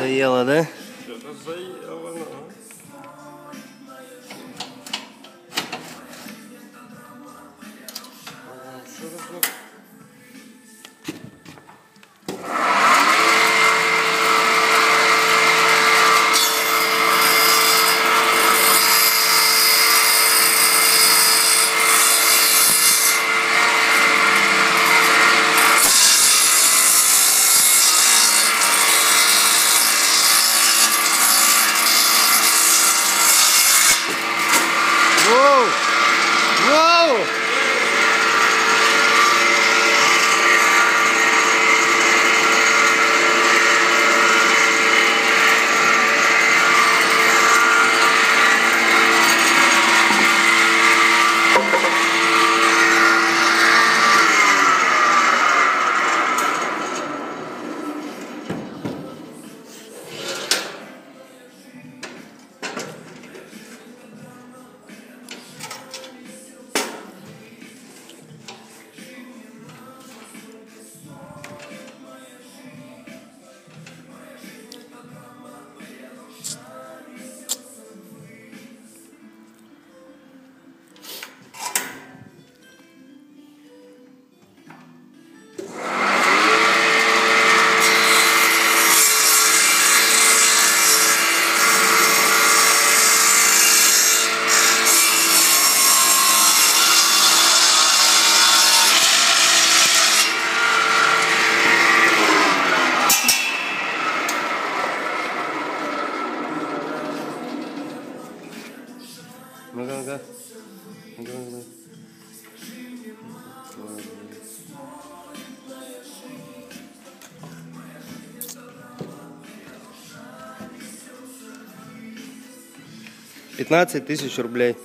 заело, да? Что-то заело, ну. Whoa. Ну-ка, ну-ка. Ну-ка, ну-ка. Пятнадцать тысяч рублей.